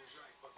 right, but